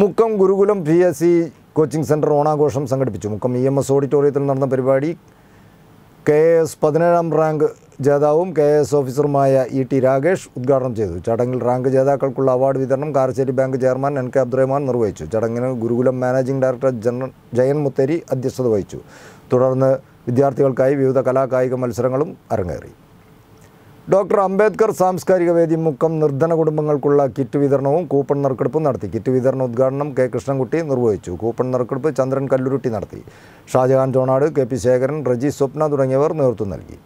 Mukkam Gurukulam P S C coaching centre ഓണാഘോഷം സംഘടിപ്പിച്ചു. Mukkam E M S ഓഡിറ്റോറിയത്തിൽ നടന്ന പരിപാടി കെ എസ് പതിനേഴാം റാങ്ക് ജേതാവും കെ എസ് ഓഫീസറുമായ ഇ ടി രാകേഷ് ഉദ്ഘാടനം ചെയ്തു. ചടങ്ങിൽ റാങ്ക് ജേതാക്കൾക്കുള്ള അവാർഡ് വിതരണം Karassery bank chairman N K Abdurahman നിർവഹിച്ചു. ചടങ്ങിന് Gurukulam managing director general Jayan Mutheri അധ്യക്ഷത വഹിച്ചു. തുടർന്ന് വിദ്യാർത്ഥികൾക്കായി വിവിധ കലാകായിക മത്സരങ്ങളും അരങ്ങേറി. ഡോക്ടർ അംബേദ്കർ സാംസ്കാരിക വേദി മുക്കം നിർധന കുടുംബങ്ങൾക്കുള്ള കിറ്റ് വിതരണവും കൂപ്പൺ നറുക്കെടുപ്പും നടത്തി. കിറ്റ് വിതരണ ഉദ്ഘാടനം കെ കൃഷ്ണൻകുട്ടി നിർവഹിച്ചു. കൂപ്പൺ നറുക്കെടുപ്പ് ചന്ദ്രൻ കല്ലുരുട്ടി നടത്തി. ഷാജഹാൻ ചോണാട് കെ പി ശേഖരൻ റജി സ്വപ്ന തുടങ്ങിയവർ നേതൃത്വം നൽകി.